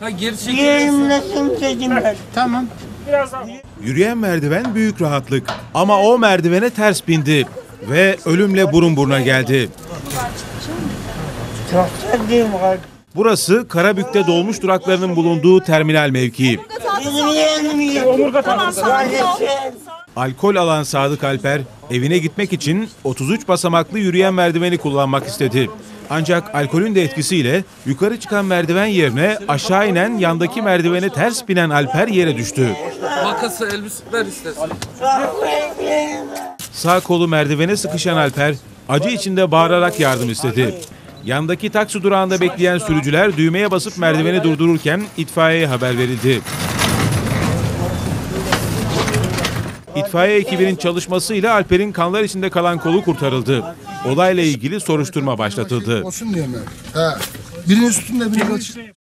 Ha geri çekil. Yerimle kimsecim ben. Tamam. Yürüyen merdiven büyük rahatlık ama o merdivene ters bindi ve ölümle burun buruna geldi. Çok sevdiğim kalp. Burası Karabük'te dolmuş duraklarının bulunduğu terminal mevkii. Bizim yeğenim yiyor. Omurga Kardeşim. Alkol alan Sadık Alper evine gitmek için 33 basamaklı yürüyen merdiveni kullanmak istedi. Ancak alkolün de etkisiyle yukarı çıkan merdiven yerine aşağı inen yandaki merdivene ters binen Alper yere düştü. Makası elbise ver istersen. Sağ kolu merdivene sıkışan Alper acı içinde bağırarak yardım istedi. Yandaki taksi durağında bekleyen sürücüler düğmeye basıp merdiveni durdururken itfaiyeye haber verildi. İtfaiye ekibinin çalışmasıyla Alper'in kanlar içinde kalan kolu kurtarıldı. Olayla ilgili soruşturma başlatıldı. Olsun diye mi? Birinin üstünde birinin